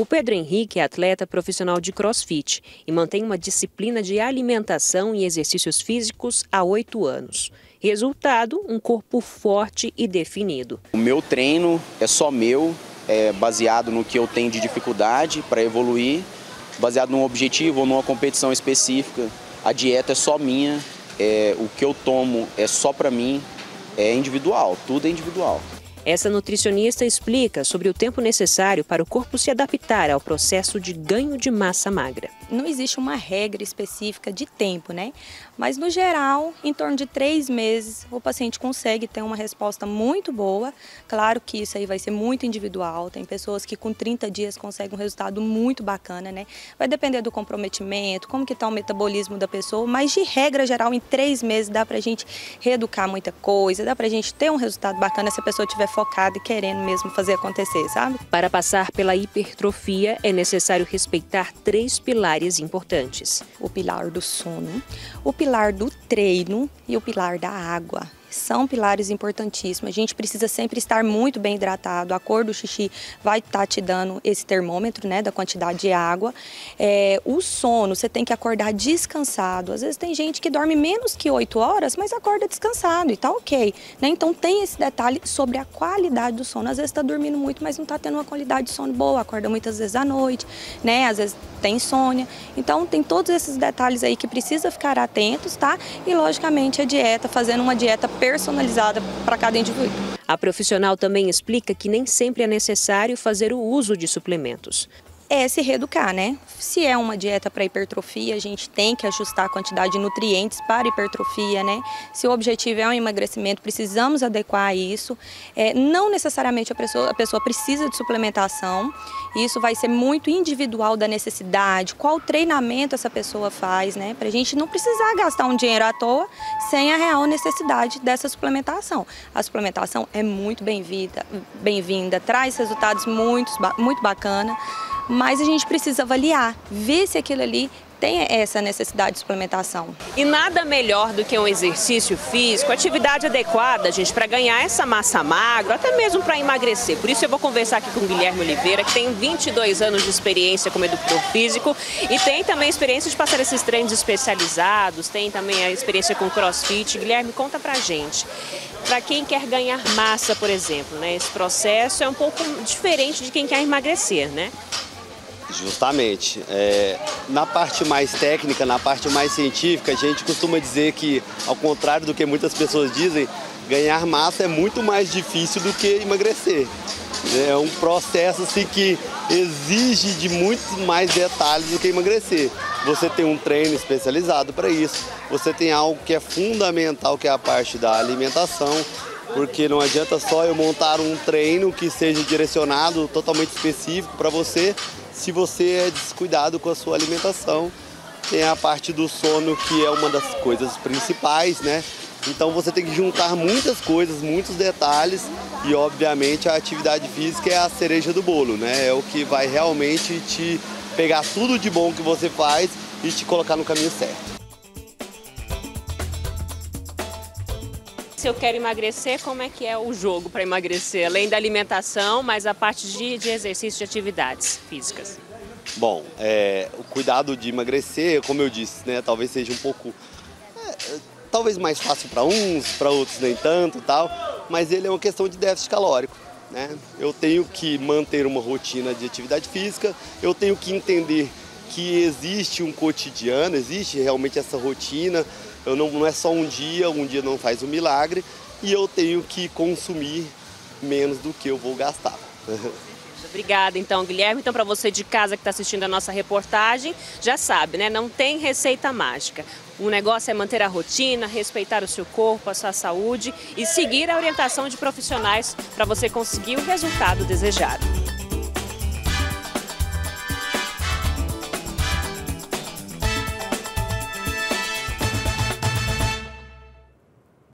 O Pedro Henrique é atleta profissional de crossfit e mantém uma disciplina de alimentação e exercícios físicos há oito anos. Resultado: um corpo forte e definido. O meu treino é só meu, é baseado no que eu tenho de dificuldade para evoluir, baseado num objetivo ou numa competição específica. A dieta é só minha, é, o que eu tomo é só para mim, é individual, tudo é individual. Essa nutricionista explica sobre o tempo necessário para o corpo se adaptar ao processo de ganho de massa magra. Não existe uma regra específica de tempo, né? Mas no geral, em torno de três meses, o paciente consegue ter uma resposta muito boa. Claro que isso aí vai ser muito individual. Tem pessoas que com 30 dias conseguem um resultado muito bacana, né? Vai depender do comprometimento, como que está o metabolismo da pessoa, mas de regra geral, em três meses dá para a gente reeducar muita coisa, dá para a gente ter um resultado bacana se a pessoa estiver focada e querendo mesmo fazer acontecer, sabe? Para passar pela hipertrofia, é necessário respeitar três pilares importantes: o pilar do sono, o pilar do treino e o pilar da água são pilares importantíssimos. A gente precisa sempre estar muito bem hidratado. A cor do xixi vai estar tá te dando esse termômetro, né, da quantidade de água. É, o sono, você tem que acordar descansado. Às vezes tem gente que dorme menos que 8 horas, mas acorda descansado e tá ok. Né? Então tem esse detalhe sobre a qualidade do sono. Às vezes está dormindo muito, mas não está tendo uma qualidade de sono boa. Acorda muitas vezes à noite, né? Às vezes tem insônia. Então tem todos esses detalhes aí que precisa ficar atentos, tá? E logicamente a dieta, fazendo uma dieta personalizada para cada indivíduo. A profissional também explica que nem sempre é necessário fazer o uso de suplementos é se reeducar, né? Se é uma dieta para hipertrofia, a gente tem que ajustar a quantidade de nutrientes para hipertrofia, né? Se o objetivo é um emagrecimento, precisamos adequar isso. É, não necessariamente a pessoa, a pessoa precisa de suplementação, isso vai ser muito individual da necessidade, qual treinamento essa pessoa faz, né? Para a gente não precisar gastar um dinheiro à toa sem a real necessidade dessa suplementação. A suplementação é muito bem-vinda, bem-vinda, traz resultados muito, muito bacana mas a gente precisa avaliar, ver se aquilo ali tem essa necessidade de suplementação. E nada melhor do que um exercício físico, atividade adequada, gente, para ganhar essa massa magra, até mesmo para emagrecer. Por isso eu vou conversar aqui com o Guilherme Oliveira, que tem 22 anos de experiência como educador físico e tem também experiência de passar esses treinos especializados, tem também a experiência com crossfit. Guilherme, conta pra gente. Para quem quer ganhar massa, por exemplo, né? Esse processo é um pouco diferente de quem quer emagrecer, né? Justamente. É, na parte mais técnica, na parte mais científica, a gente costuma dizer que, ao contrário do que muitas pessoas dizem, ganhar massa é muito mais difícil do que emagrecer. É um processo assim, que exige de muitos mais detalhes do que emagrecer. Você tem um treino especializado para isso, você tem algo que é fundamental, que é a parte da alimentação, porque não adianta só eu montar um treino que seja direcionado totalmente específico para você se você é descuidado com a sua alimentação. Tem a parte do sono que é uma das coisas principais, né? Então você tem que juntar muitas coisas, muitos detalhes e obviamente a atividade física é a cereja do bolo, né? É o que vai realmente te pegar tudo de bom que você faz e te colocar no caminho certo. Se eu quero emagrecer, como é que é o jogo para emagrecer? Além da alimentação, mas a parte de, de exercício de atividades físicas. Bom, é, o cuidado de emagrecer, como eu disse, né, talvez seja um pouco, é, talvez mais fácil para uns, para outros nem tanto, tal. Mas ele é uma questão de déficit calórico. Né? Eu tenho que manter uma rotina de atividade física, eu tenho que entender que existe um cotidiano, existe realmente essa rotina eu não, não é só um dia, um dia não faz um milagre e eu tenho que consumir menos do que eu vou gastar. Obrigada, então, Guilherme. Então, para você de casa que está assistindo a nossa reportagem, já sabe, né? Não tem receita mágica. O negócio é manter a rotina, respeitar o seu corpo, a sua saúde e seguir a orientação de profissionais para você conseguir o resultado desejado.